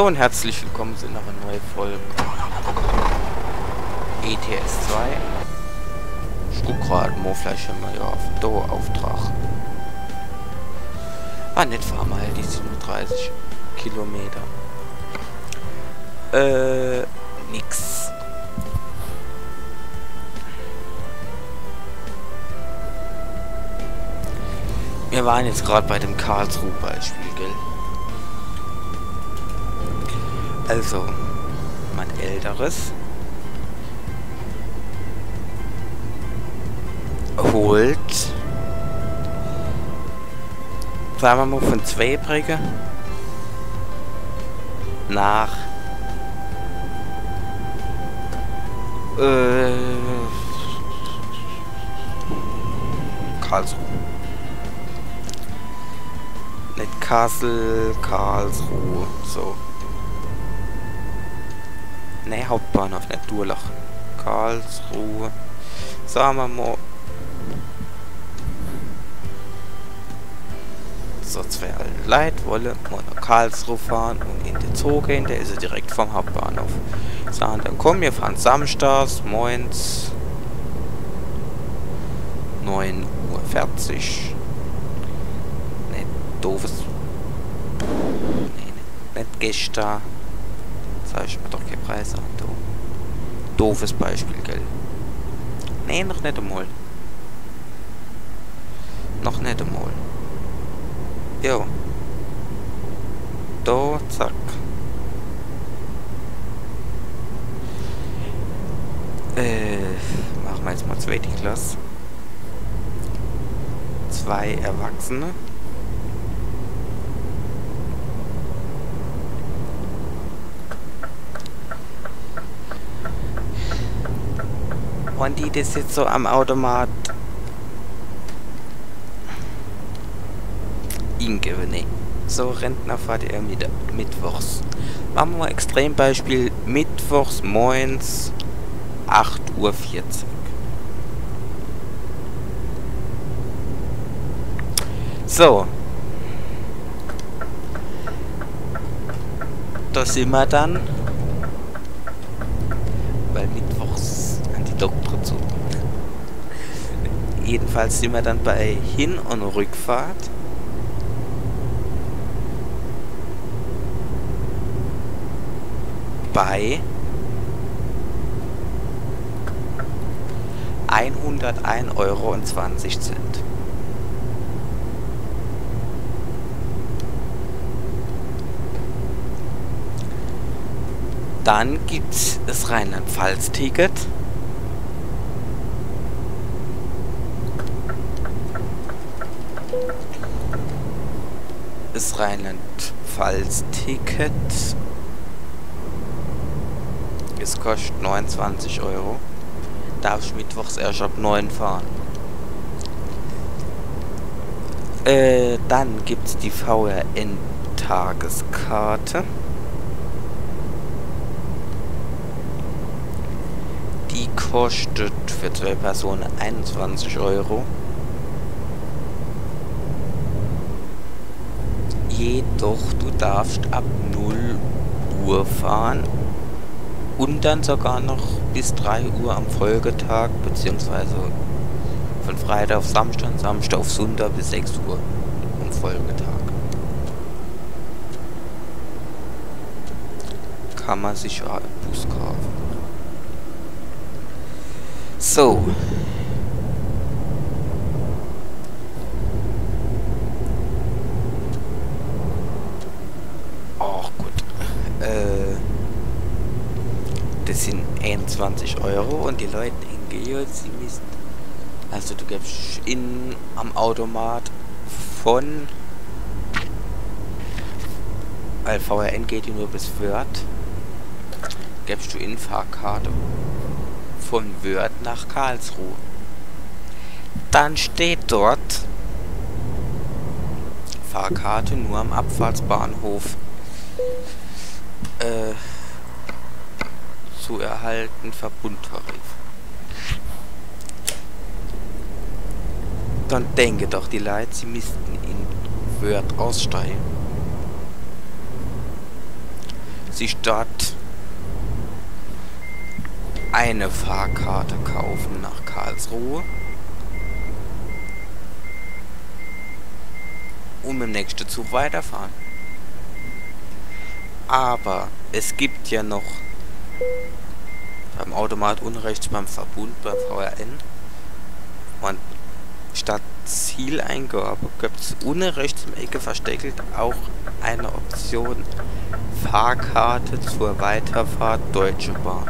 So und herzlich willkommen zu einer neuen Folge ETS 2. Ich guck gerade mal, vielleicht haben wir ja auf den Auftrag. Ah, nicht fahren wir halt die 37 Kilometer. Äh, nix. Wir waren jetzt gerade bei dem Karlsruhe-Beispiel, gell? Also, mein älteres. Holt, sagen wir mal, von Zweibrücke nach. Äh, Karlsruhe. Nicht Kassel, Karlsruhe, so. Ne, Hauptbahnhof, nicht Durlach. Karlsruhe. Sagen wir mal. So, zwei alte Leute wollen mal nach Karlsruhe fahren und in den Zoo gehen. Der ist ja direkt vom Hauptbahnhof. Sagen dann, komm, wir fahren samstags, moins 9.40 Uhr. Nicht doofes. Nee, nicht, gestern. Sag ich keinen Preis an, du. Doofes Beispiel, gell? Nee, noch nicht einmal. Noch nicht einmal. Jo. Da, zack. Äh, machen wir jetzt mal zweite Klasse. Zwei Erwachsene. Und die das jetzt so am Automat ingewinne. So Rentnerfahrt er mit mittwochs. Machen wir mal Extrembeispiel mittwochs moins 8.40 Uhr. So. Da sind wir dann. Weil mittwochs an die Doktor. Jedenfalls sind wir dann bei Hin- und Rückfahrt. Bei 101,20 Euro. Dann gibt es das Rheinland-Pfalz-Ticket. Das Rheinland-Pfalz-Ticket. Es kostet 29 Euro. Darf ich mittwochs erst ab 9 fahren. Äh, dann gibt es die VRN-Tageskarte. Die kostet für zwei Personen 21 Euro. Jedoch du darfst ab 0 Uhr fahren und dann sogar noch bis 3 Uhr am Folgetag, beziehungsweise von Freitag auf Samstag, Samstag auf Sonntag bis 6 Uhr am Folgetag. Kann man sich einen Bus kaufen. So. Ach gut. Äh, das sind 21 Euro und die Leute denken, ja, sie müssen. Also du gibst in am Automat von weil VRN geht ja nur bis Wörth gibst du in Fahrkarte von Wörth nach Karlsruhe. Dann steht dort Fahrkarte nur am Abfahrtsbahnhof äh, zu erhalten Verbundtarif. Dann denke doch die Leute, sie müssten in Wörth aussteigen. sich dort eine Fahrkarte kaufen nach Karlsruhe. Und dem nächsten Zug weiterfahren. Aber es gibt ja noch beim Automat unrechts beim Verbund, beim VRN. Und statt Zieleingabe gibt es unten rechts im Ecke versteckt auch eine Option Fahrkarte zur Weiterfahrt Deutsche Bahn.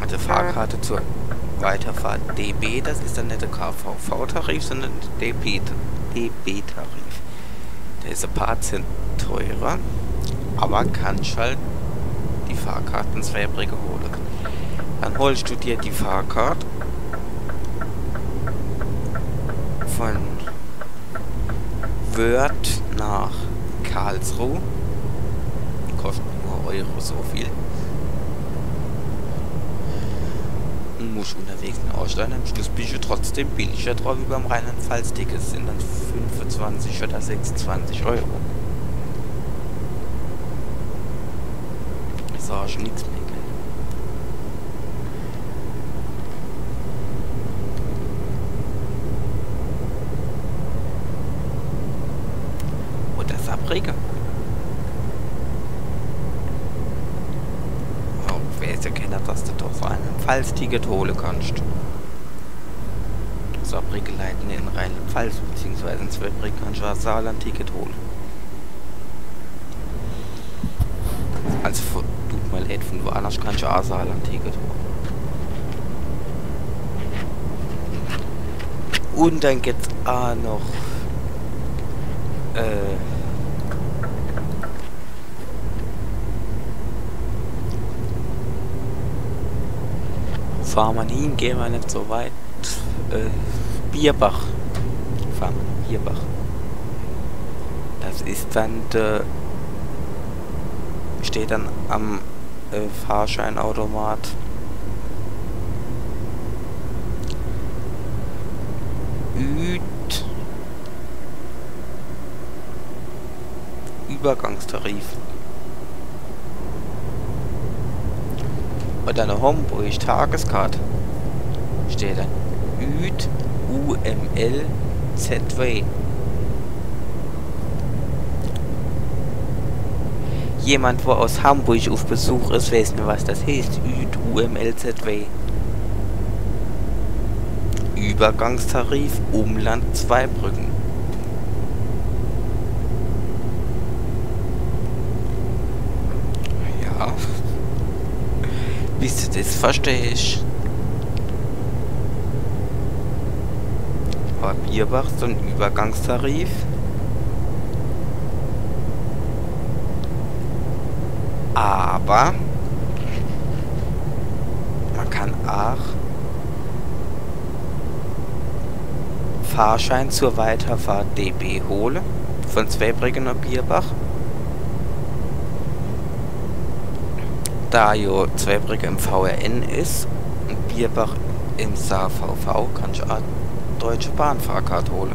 Also Fahrkarte zur Weiterfahrt DB, das ist dann nicht der KVV-Tarif, sondern der DB-Tarif. Der ist ein paar Cent teurer, aber kannst halt die Fahrkarten zwei Brücke holen. Dann holst du dir die Fahrkarte von Wörth nach Karlsruhe. Kostet nur Euro so viel. Und musst unterwegs einen Ausstein. Am Schluss bist du trotzdem billiger drauf wie beim Rheinland-Pfalz-Ticket. sind dann 25 oder 26 Euro. Passage, nichts mehr. Und das ist Abrega. Wer ist der dass du doch so ein Pfalz-Ticket holen kannst. Das Abrega-Leiten in Rheinland-Pfalz bzw. ins Abrega kannst du das Saarland-Ticket holen. als L8 von woanders kann ich auch sagen, Ticket. Und dann gibt's auch noch äh, fahren wir hin, gehen wir nicht so weit. Äh, Bierbach. Fahren wir Bierbach. Das ist dann, der. steht dann am äh, Fahrscheinautomat. Üt Übergangstarif. Und eine Homburg Tageskarte steht dann UML ZW. Jemand, wo aus Hamburg auf Besuch ist, weiß mir, was das heißt. Üd UML ZW. Übergangstarif Umland Zweibrücken. Bis du das verstehst. Aber Bierbach so ein Übergangstarif. Aber man kann auch Fahrschein zur Weiterfahrt DB holen von Zweibrücken nach Bierbach. da jo Zweibrück im VRN ist und Bierbach im SAVV, kann ich auch Deutsche Bahnfahrkarte holen.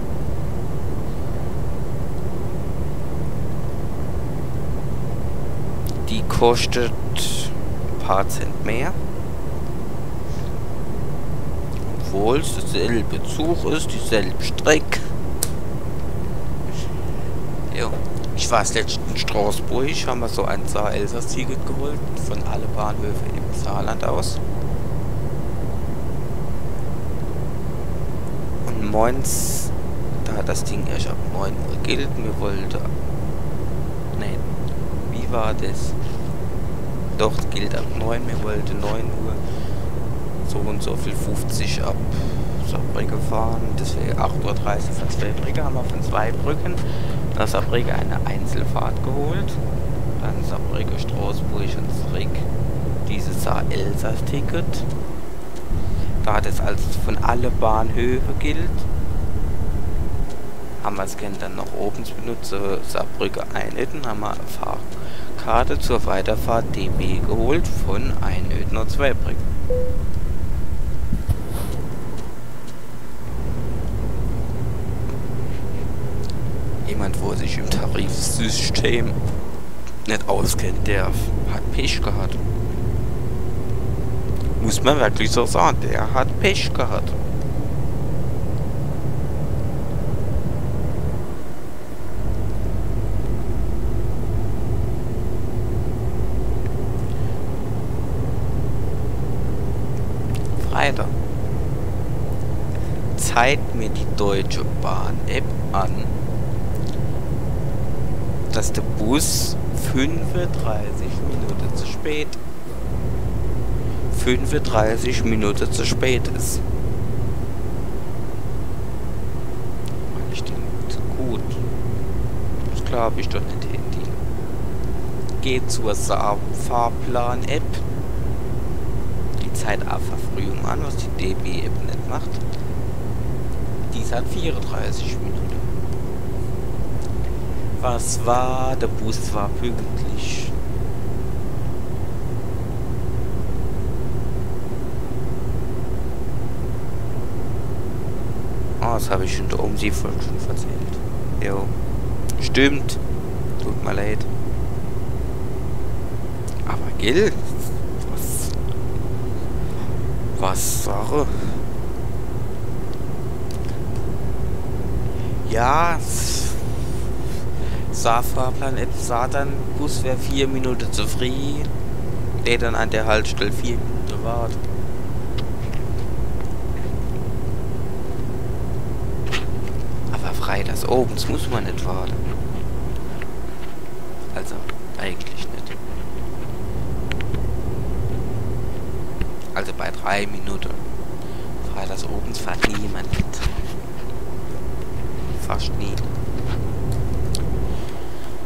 Die kostet ein paar Cent mehr. Obwohl es derselbe Zug ist, dieselbe Strecke. Jo. Ich war letztens in Straßburg, haben wir so ein Saar-Elsass-Ticket geholt, von alle Bahnhöfe im Saarland aus. Und moins, da das Ding erst ab 9 Uhr gilt, mir wollte... Nein, wie war das? Doch, gilt ab 9, mir wollte 9 Uhr so und so viel 50 ab Saarbrücke fahren. Deswegen 8.30 Uhr von Zweibrücke haben wir von zwei Brücken nach Saarbrücke eine Einzelfahrt geholt. Dann Saarbrücke, Straßburg und zurück. Dieses Saar-Elsass-Ticket. Da das als von alle Bahnhöfe gilt, haben wir es dann noch oben benutzt, Saarbrücke Einöden, haben wir eine Fahrkarte zur Weiterfahrt DB geholt von Einöden und Zweibrücken. jemand, wo sich im Tarifsystem nicht auskennt, der hat Pech gehabt. Muss man wirklich so sagen, der hat Pech gehabt. Freitag zeigt mir die Deutsche Bahn App an, dass der Bus 35 Minuten zu spät 35 Minuten zu spät ist. Ich denke, gut. Das glaube ich doch nicht, Handy. Geht zur Fahrplan-App. Zeitverfrühung an, was die DB-App nicht macht. Dies hat 34 Minuten. Was war? Der Bus war pünktlich. Ah, das habe ich da um sie schon erzählt. Jo. Stimmt. Tut mir leid. Aber Gil? Was? Sache? Ja, Fahrplan App Satan Bus wäre vier Minuten zu früh. Der dann an der Haltestelle vier Minuten wartet. Aber freitags oben muss man nicht warten. Also, eigentlich nicht. Also bei drei Minuten. Freitags oben fährt niemand mit. Fast nie.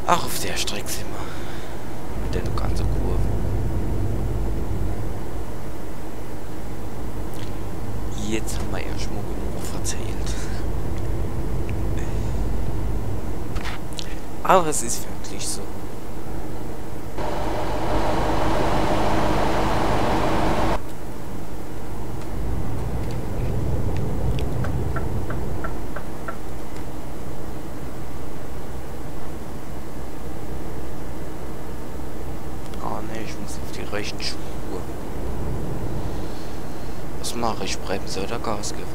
Ach, auf der Strecke sind wir. Mit der ganzen Kurve. Jetzt haben wir ja schon mal genug erzählt. Aber es ist wirklich so. Rechten Spur. Was mache ich? Bremse oder Gas geben?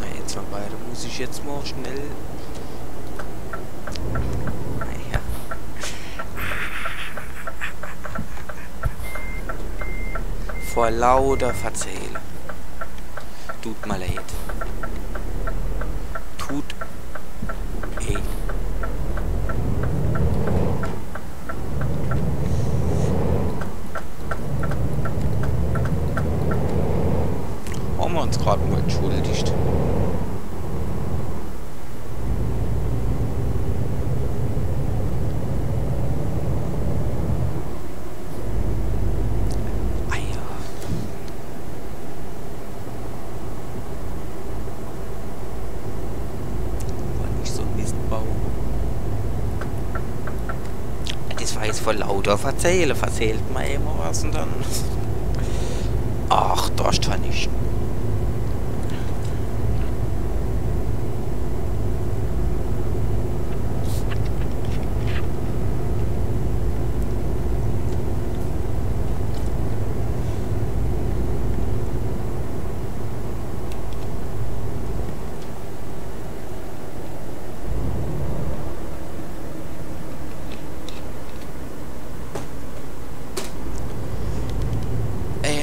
Na, jetzt mal beide. Muss ich jetzt mal schnell... Vor lauter Verzählen. Tut mir leid. Baum. Das war jetzt voll lauter verzählen. Verzählt man immer was und dann... Ach, da ist ja nicht.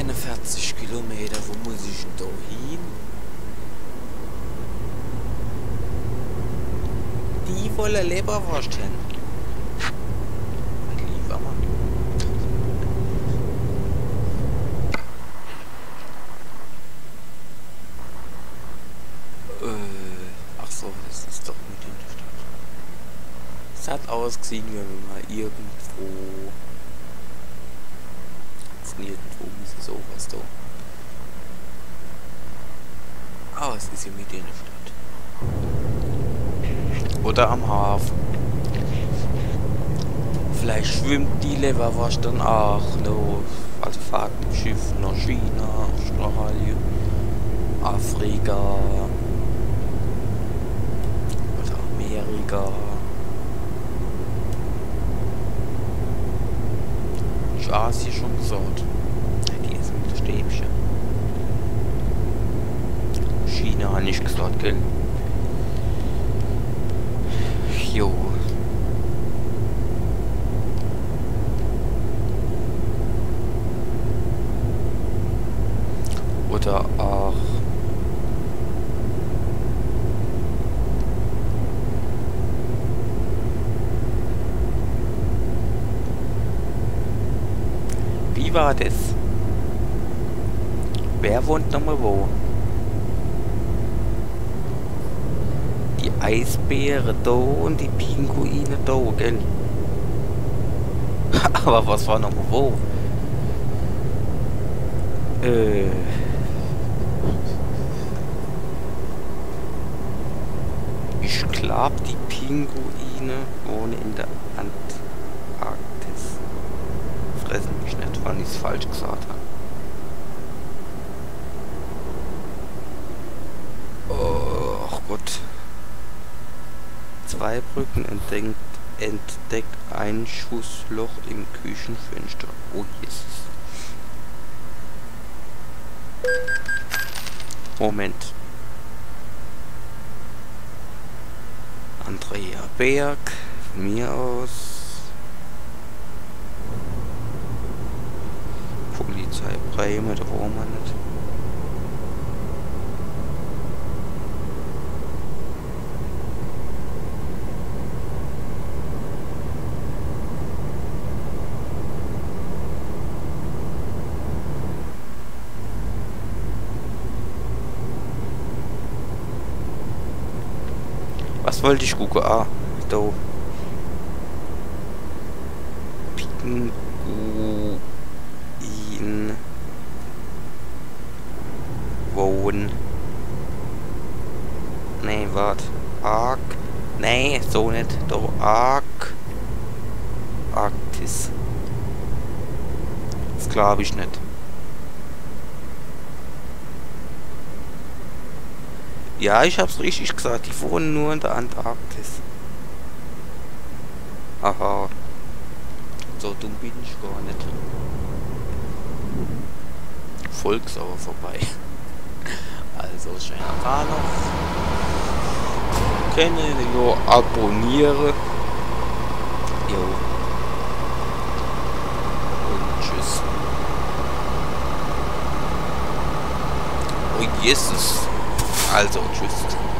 41 Kilometer, wo muss ich denn da hin? Die wollen Leberwurst hin. Lieber Mann. Äh, ach so, ist doch mit den Stadt. Es hat ausgesehen, wenn wir mal irgendwo Jetzt nirgendwo muss sowas da. Ah, es ist ja mitten in der Stadt. Oder am Hafen. Vielleicht schwimmt die Leverwurst dann auch noch. Also fahrt mit Schiff nach China, Australien, Afrika. Oder Amerika. Ist Asien schon gesagt? Die essen mit Stäbchen. Habe ich gesagt, gell? Jo. Oder auch Wie war das? Wer wohnt nochmal wo? Die Eisbären da und die Pinguine da, gell? Aber was war nochmal wo? Äh... Ich glaube, die Pinguine wohnen in der Antarktis. Fressen mich nicht, wann ich es falsch gesagt habe. Oh Gott. Zwei Brücken entdeckt, entdeckt ein Schussloch im Küchenfenster. Oh Jesus. Moment. Andrea Berg, von mir aus. Polizei Bremen, da wollen wir nicht. Wollte ich gucken? Ah, da. Pinguin. Wohn. Nee, wart. Ark. Nee, so nicht. Da. Ark. Arktis. Das glaube ich nicht. Ja, ich hab's richtig gesagt. Die wohnen nur in der Antarktis. Aha. So dumm bin ich gar nicht. Volksauer vorbei. Also, schöner Tag noch. Kenne, jo, abonniere. Jo. Und tschüss. Oh Jesus. Also, tschüss.